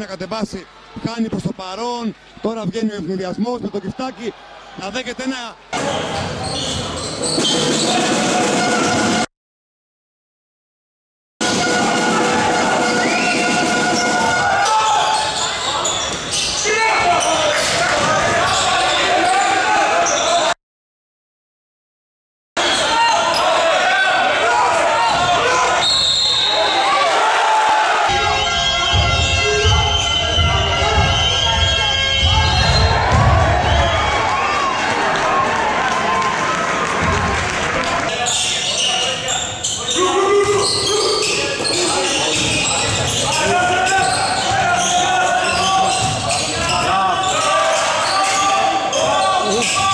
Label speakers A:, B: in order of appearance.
A: να κατεβάσει, χάνει προς το παρόν, τώρα βγαίνει ο ευνηδιασμός με το κυφτάκι, να δέχεται ένα... Oh.